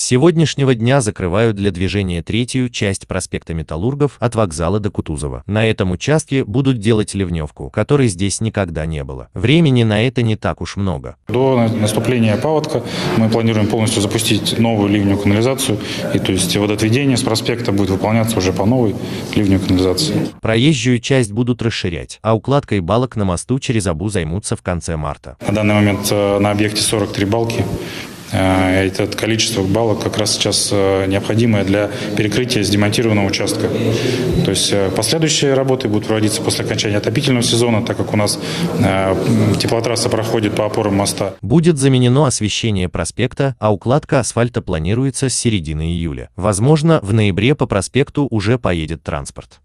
С сегодняшнего дня закрывают для движения третью часть проспекта Металлургов от вокзала до Кутузова. На этом участке будут делать ливневку, которой здесь никогда не было. Времени на это не так уж много. До наступления паводка мы планируем полностью запустить новую ливневую канализацию, и то есть водоотведение с проспекта будет выполняться уже по новой ливневой канализации. Проезжую часть будут расширять, а укладкой балок на мосту через Абу займутся в конце марта. На данный момент э, на объекте 43 балки. Э, Это количество балок как раз сейчас э, необходимое для перекрытия с демонтированного участка. То есть э, последующие работы будут проводиться после окончания отопительного сезона, так как у нас э, теплотрасса проходит по опорам моста. Будет заменено освещение проспекта, а укладка асфальта планируется с середины июля. Возможно, в ноябре по проспекту уже поедет транспорт.